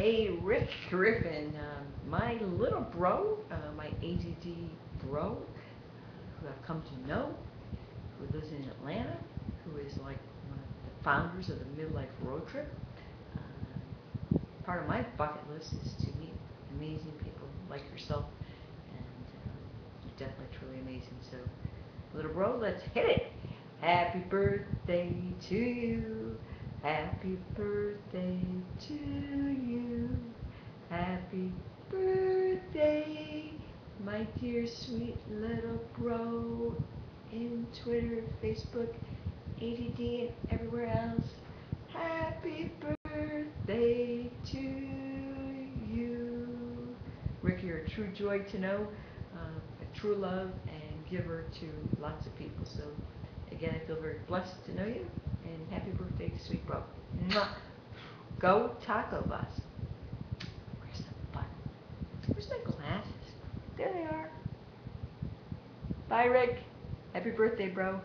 Hey, Rick Griffin, um, my little bro, uh, my ADD bro, who I've come to know, who lives in Atlanta, who is like one of the founders of the Midlife Road Trip. Uh, part of my bucket list is to meet amazing people like yourself, and uh, you're definitely truly amazing. So, little bro, let's hit it. Happy birthday to you. Happy birthday to you. Happy birthday, my dear sweet little bro in Twitter, Facebook, ADD, and everywhere else. Happy birthday to you. Rick, you're a true joy to know, uh, a true love and giver to lots of people. So, again, I feel very blessed to know you, and happy birthday, to sweet bro. Go Taco Bus. Bye, Rick. Happy birthday, bro.